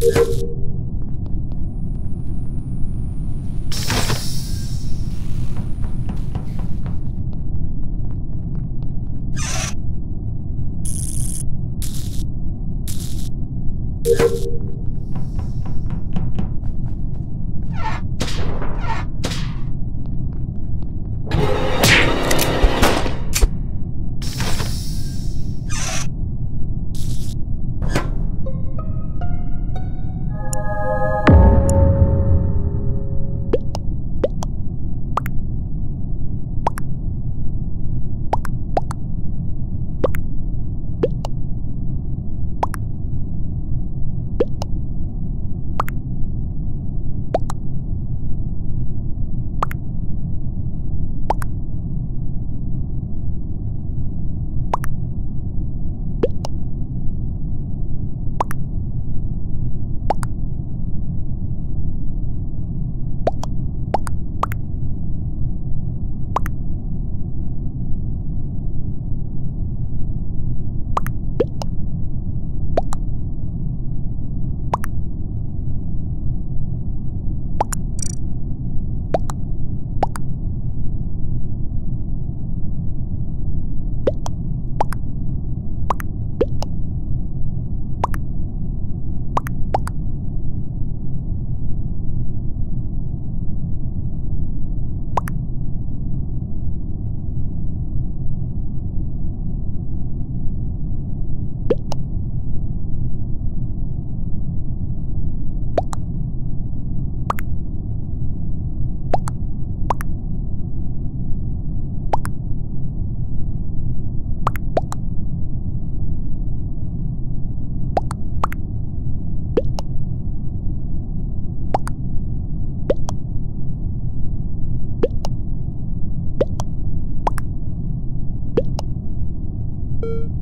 Thank you. you